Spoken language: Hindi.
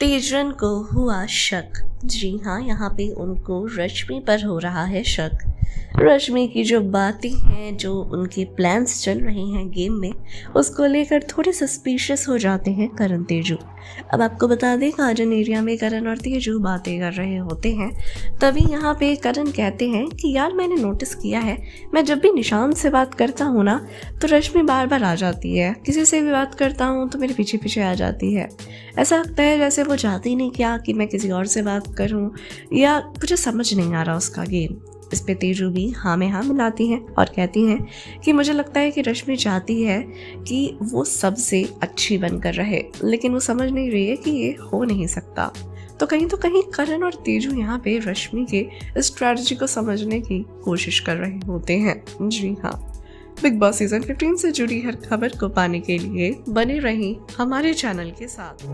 तेजरन को हुआ शक। जी हाँ यहाँ पे उनको रश्मि पर हो रहा है शक। रश्मि की जो बातें हैं, जो उनके प्लान्स चल रहे हैं गेम में, उसको लेकर थोड़े सस्पिशियस हो जाते हैं करण तेजू। अब आपको बता दें, काजन एरिया में करण और तेजू बातें कर रहे होते हैं। तभी यहाँ पे करण कहते हैं कि, यार, मैंने नोटिस किया है, मैं जब भी निशान से बात करता हूँ ना तो रश्मि बार बार आ जाती है। किसी से भी बात करता हूँ तो मेरे पीछे पीछे आ जाती है। ऐसा लगता है जैसे वो चाहती नहीं क्या कि मैं किसी और से बात करूँ, या मुझे समझ नहीं आ रहा उसका गेम इस पे तेजू भी हाँ में हाँ मिलाती हैं और कहती हैं कि मुझे लगता है कि रश्मि चाहती है कि वो सबसे अच्छी बनकर रहे, लेकिन वो समझ नहीं रही है कि ये हो नहीं सकता। तो कहीं तो कहीं करण और तेजू यहाँ पे रश्मि के स्ट्रैटेजी को समझने की कोशिश कर रहे होते हैं। जी हाँ। बिग बॉस सीज़न 15 से जुड़ी हर खबर को पाने के लिए बने रही हमारे चैनल के साथ।